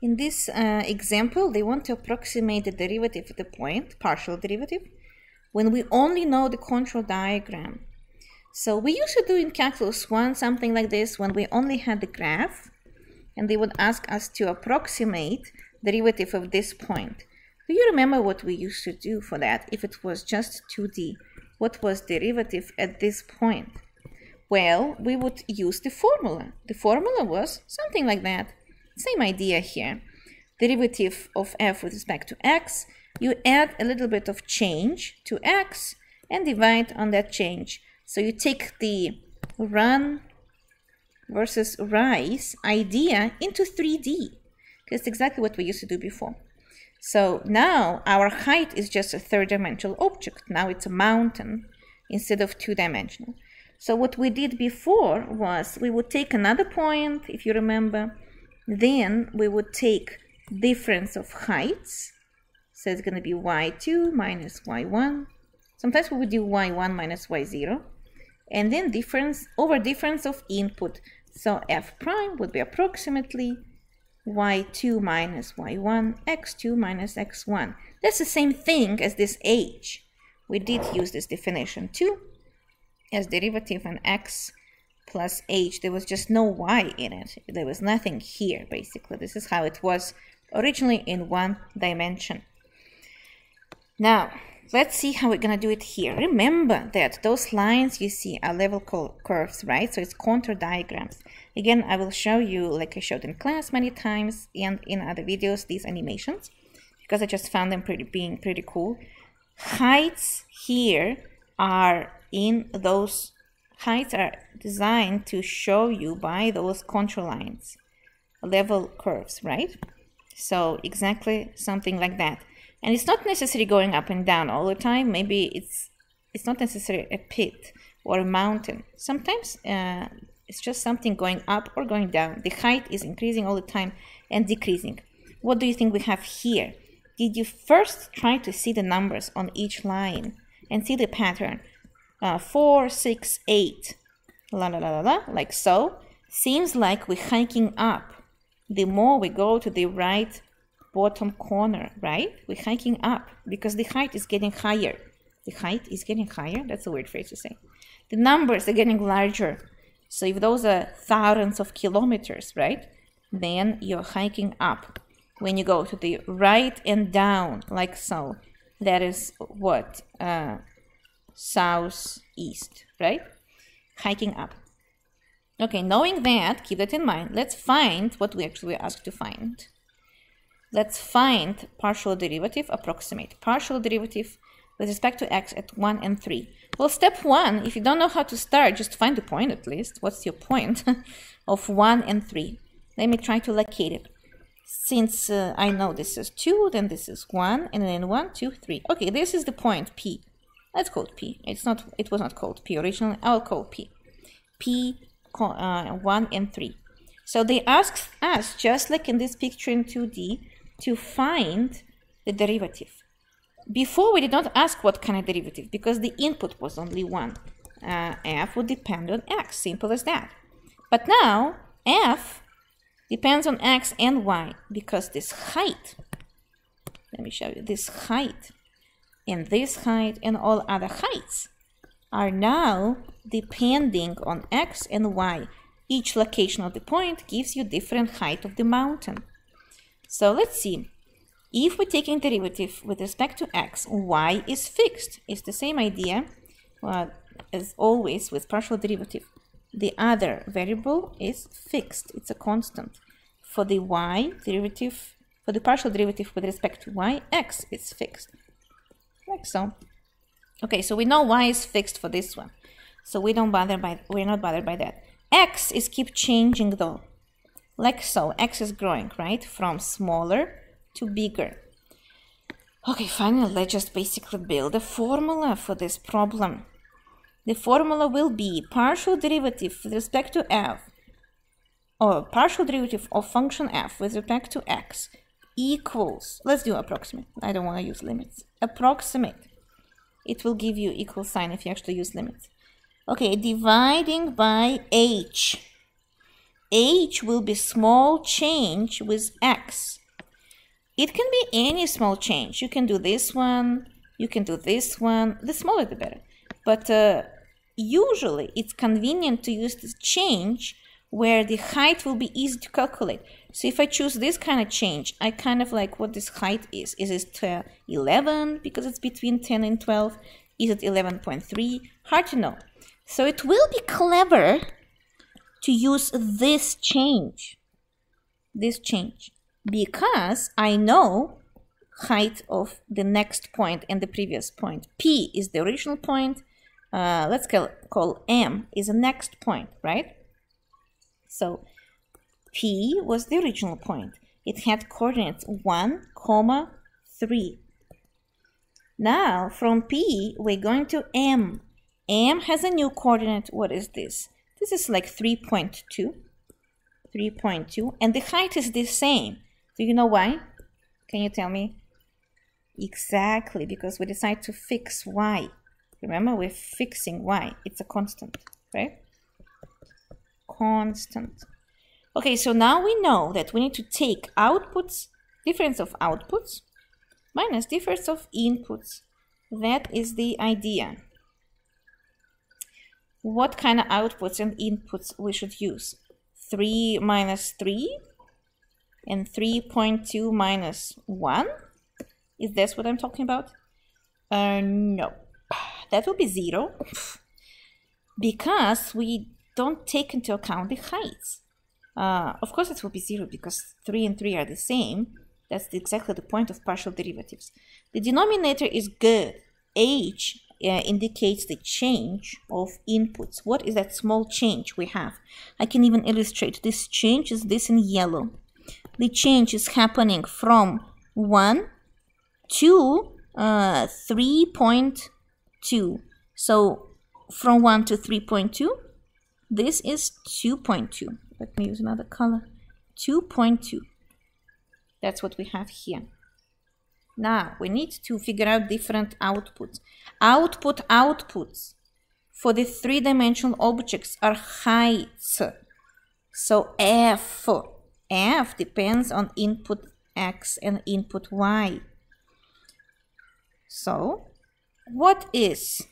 In this uh, example, they want to approximate the derivative of the point, partial derivative, when we only know the contour diagram. So we used to do in Calculus 1 something like this when we only had the graph, and they would ask us to approximate derivative of this point. Do you remember what we used to do for that if it was just 2D? What was derivative at this point? Well, we would use the formula. The formula was something like that. Same idea here. Derivative of f with respect to x, you add a little bit of change to x and divide on that change. So you take the run versus rise idea into 3D. That's exactly what we used to do before. So now our height is just a third dimensional object. Now it's a mountain instead of two dimensional. So what we did before was we would take another point, if you remember, then we would take difference of heights. So it's going to be y2 minus y1. Sometimes we would do y1 minus y0. And then difference over difference of input. So f prime would be approximately y2 minus y1, x2 minus x1. That's the same thing as this h. We did use this definition too as derivative on x plus h. There was just no y in it. There was nothing here, basically. This is how it was originally in one dimension. Now, let's see how we're going to do it here. Remember that those lines you see are level curves, right? So it's contour diagrams. Again, I will show you, like I showed in class many times and in other videos, these animations, because I just found them pretty being pretty cool. Heights here are in those heights are designed to show you by those contour lines level curves, right? So exactly something like that. And it's not necessarily going up and down all the time. Maybe it's it's not necessarily a pit or a mountain. Sometimes uh, it's just something going up or going down. The height is increasing all the time and decreasing. What do you think we have here? Did you first try to see the numbers on each line and see the pattern? Uh, 4, 6, 8, la la la la la, like so, seems like we're hiking up. The more we go to the right bottom corner, right? We're hiking up because the height is getting higher. The height is getting higher. That's a weird phrase to say. The numbers are getting larger. So if those are thousands of kilometers, right? Then you're hiking up. When you go to the right and down, like so, that is what? Uh, southeast, right? Hiking up. Okay, knowing that, keep that in mind. Let's find what we actually asked to find. Let's find partial derivative, approximate partial derivative with respect to x at 1 and 3. Well, step 1, if you don't know how to start, just find the point at least. What's your point of 1 and 3? Let me try to locate it. Since uh, I know this is 2, then this is 1, and then 1, 2, 3. Okay, this is the point P. Let's call it P. It's not. It was not called P originally. I'll call P. P uh, one and three. So they asked us, just like in this picture in 2D, to find the derivative. Before we did not ask what kind of derivative because the input was only one. Uh, f would depend on x, simple as that. But now f depends on x and y because this height, let me show you, this height and this height and all other heights are now depending on x and y. Each location of the point gives you different height of the mountain. So let's see. If we're taking derivative with respect to x, y is fixed. It's the same idea uh, as always with partial derivative. The other variable is fixed. It's a constant. For the y derivative, for the partial derivative with respect to y, x is fixed like so. Okay, so we know y is fixed for this one. So we don't bother by, we're not bothered by that. x is keep changing though. Like so, x is growing, right? From smaller to bigger. Okay, finally, let's just basically build a formula for this problem. The formula will be partial derivative with respect to f, or partial derivative of function f with respect to x equals, let's do approximate. I don't want to use limits. Approximate. It will give you equal sign if you actually use limits. Okay, dividing by h. h will be small change with x. It can be any small change. You can do this one, you can do this one. The smaller the better. But uh, usually it's convenient to use this change where the height will be easy to calculate. So if I choose this kind of change, I kind of like what this height is. Is it uh, 11 because it's between 10 and 12? Is it 11.3? Hard to know. So it will be clever to use this change, this change, because I know height of the next point and the previous point. P is the original point. Uh, let's call, call M is the next point, right? So P was the original point. It had coordinates 1, comma 3. Now from P we're going to M. M has a new coordinate. What is this? This is like 3.2. 3.2 and the height is the same. Do you know why? Can you tell me? Exactly, because we decide to fix y. Remember, we're fixing y. It's a constant, right? Constant. Okay, so now we know that we need to take outputs, difference of outputs, minus difference of inputs. That is the idea. What kind of outputs and inputs we should use? 3 minus 3 and 3.2 minus 1? Is this what I'm talking about? Uh, no. That will be 0 because we don't take into account the heights. Uh, of course, it will be 0 because 3 and 3 are the same. That's exactly the point of partial derivatives. The denominator is good. H uh, indicates the change of inputs. What is that small change we have? I can even illustrate. This change is this in yellow. The change is happening from 1 to uh, 3.2. So from 1 to 3.2, this is 2.2. Let me use another color. 2.2. That's what we have here. Now, we need to figure out different outputs. Output outputs for the three-dimensional objects are heights. So F, F depends on input X and input Y. So, what is,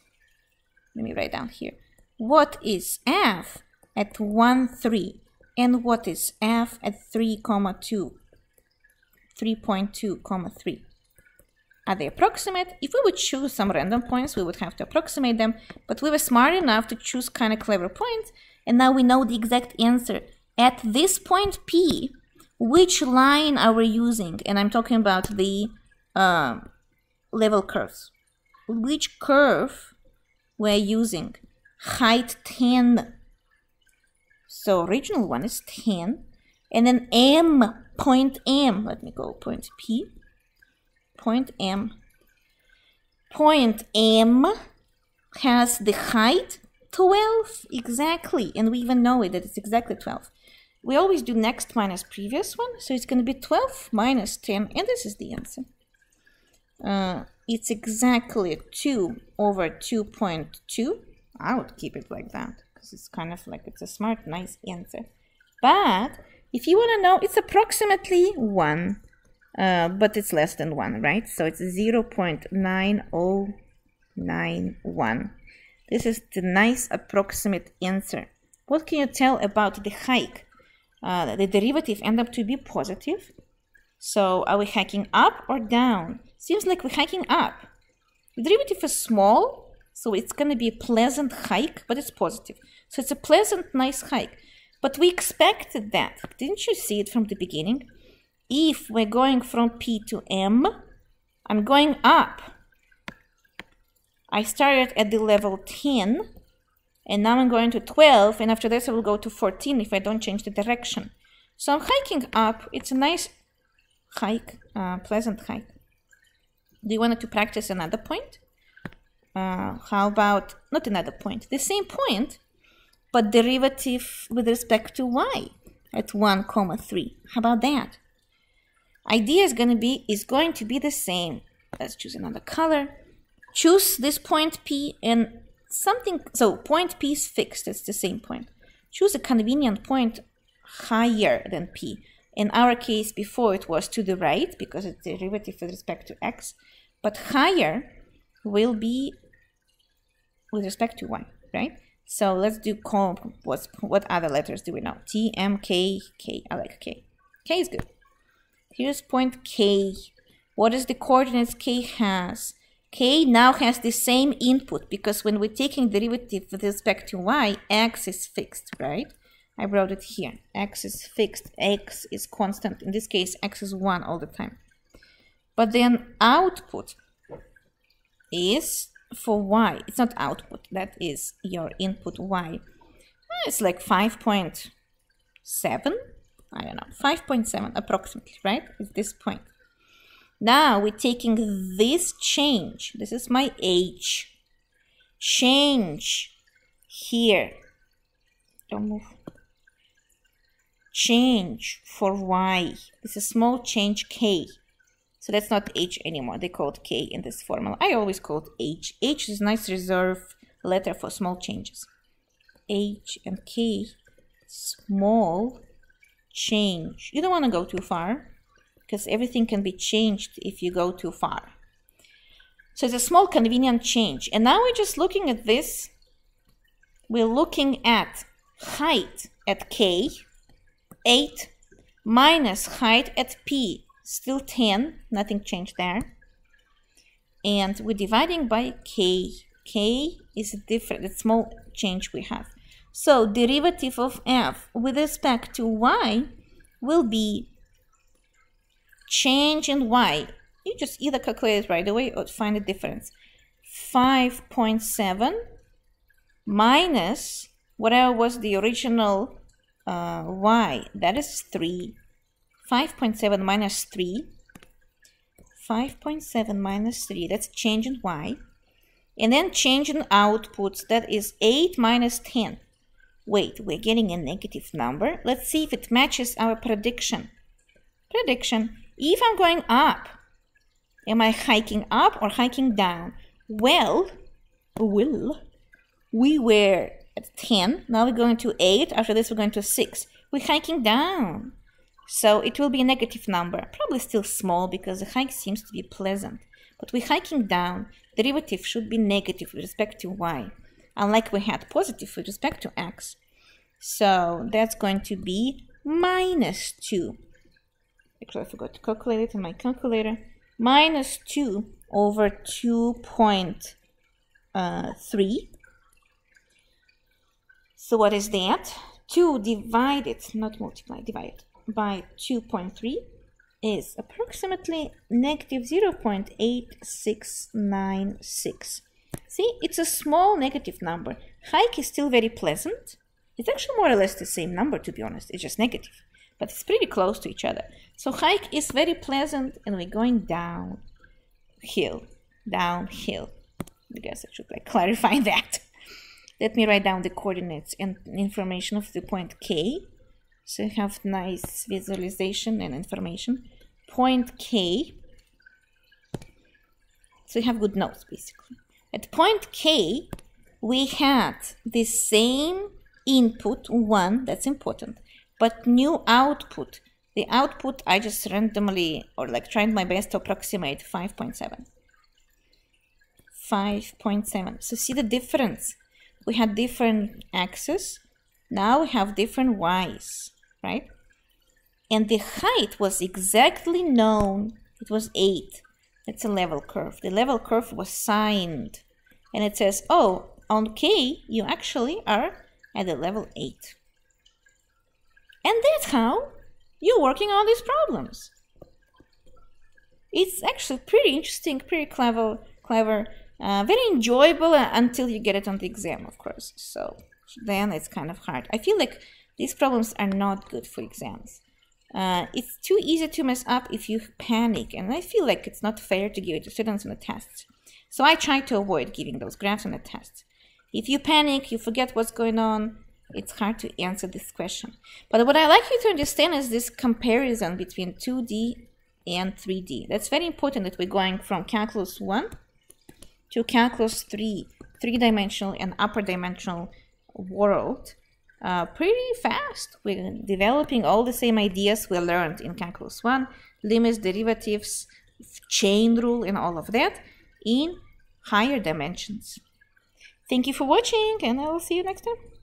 let me write down here, what is F at 1, 3? And what is F at 3, comma 2? 3.2, comma 3? Are they approximate? If we would choose some random points, we would have to approximate them, but we were smart enough to choose kind of clever points, and now we know the exact answer. At this point P, which line are we using? And I'm talking about the uh, level curves. Which curve we're using? Height 10. So original one is 10. And then M, point M. Let me go point P point M. Point M has the height 12 exactly and we even know it that it's exactly 12 we always do next minus previous one so it's going to be 12 minus 10 and this is the answer uh, it's exactly 2 over 2.2 I would keep it like that because it's kind of like it's a smart nice answer but if you want to know it's approximately 1 uh, but it's less than 1, right? So it's 0 0.9091. This is the nice approximate answer. What can you tell about the hike? Uh, the derivative end up to be positive. So are we hiking up or down? Seems like we're hiking up. The derivative is small, so it's going to be a pleasant hike, but it's positive. So it's a pleasant, nice hike. But we expected that. Didn't you see it from the beginning? if we're going from P to M, I'm going up. I started at the level 10, and now I'm going to 12, and after this I will go to 14 if I don't change the direction. So I'm hiking up. It's a nice hike, uh, pleasant hike. Do you want to practice another point? Uh, how about, not another point, the same point, but derivative with respect to y at 1 comma 3. How about that? idea is going to be is going to be the same let's choose another color choose this point p and something so point p is fixed it's the same point choose a convenient point higher than p. In our case, before it was to the right because it's derivative with respect to x, but higher will be with respect to y, right? So let's do call what's what other letters do we know? T, M, K, K. I like K. K is good. Here's point K. What is the coordinates K has? K now has the same input because when we're taking derivative with respect to y, x is fixed, right? I wrote it here. x is fixed, x is constant. In this case, x is 1 all the time. But then output is for y. It's not output. That is your input y. Eh, it's like 5.7. I don't know. 5.7 approximately, right? At this point. Now we're taking this change. This is my h. Change here. Don't move change for y. It's a small change k. So that's not h anymore. They call it k in this formula. I always call it h. h is a nice reserve letter for small changes. h and k, small change. You don't want to go too far because everything can be changed if you go too far. So it's a small convenient change. And now we're just looking at this. We're looking at height at k 8 minus height at P, still 10, nothing changed there. And we're dividing by K. K is a different, small change we have. So derivative of f with respect to y will be change in y. You just either calculate it right away or find the difference. 5.7 minus whatever was the original uh, y, that is 3. 5.7 minus 3. 5.7 minus 3, that's change in y. And then change in outputs, that is 8 minus 10. Wait, we're getting a negative number. Let's see if it matches our prediction. Prediction, if I'm going up, am I hiking up or hiking down? Well, will, we were at 10. Now we're going to 8. After this, we're going to 6. We're hiking down. So it will be a negative number. Probably still small because the hike seems to be pleasant. But we're hiking down. Derivative should be negative with respect to y. Unlike we had positive with respect to x. So that's going to be minus 2. Actually, I forgot to calculate it in my calculator. Minus 2 over 2.3 uh, so what is that? 2 divided, not multiply, divide by 2.3 is approximately negative 0.8696. See, it's a small negative number. Hike is still very pleasant. It's actually more or less the same number, to be honest. It's just negative, but it's pretty close to each other. So hike is very pleasant, and we're going down hill, downhill. I guess I should like clarify that. Let me write down the coordinates and information of the point K. So you have nice visualization and information. Point K. So you have good notes basically. At point K, we had the same input, one, that's important, but new output. The output I just randomly or like tried my best to approximate 5.7. 5.7. So see the difference we had different x's. Now we have different y's, right? And the height was exactly known. It was 8. It's a level curve. The level curve was signed. And it says, oh, on k, you actually are at the level 8. And that's how you're working on these problems. It's actually pretty interesting, pretty clever, clever uh, very enjoyable uh, until you get it on the exam, of course. So then it's kind of hard. I feel like these problems are not good for exams. Uh, it's too easy to mess up if you panic, and I feel like it's not fair to give it to students on the tests. So I try to avoid giving those graphs on the tests. If you panic, you forget what's going on, it's hard to answer this question. But what I like you to understand is this comparison between 2D and 3D. That's very important that we're going from calculus 1 to calculus 3, three-dimensional and upper dimensional world uh, pretty fast. We're developing all the same ideas we learned in Calculus 1, limits, derivatives, chain rule, and all of that in higher dimensions. Thank you for watching, and I will see you next time.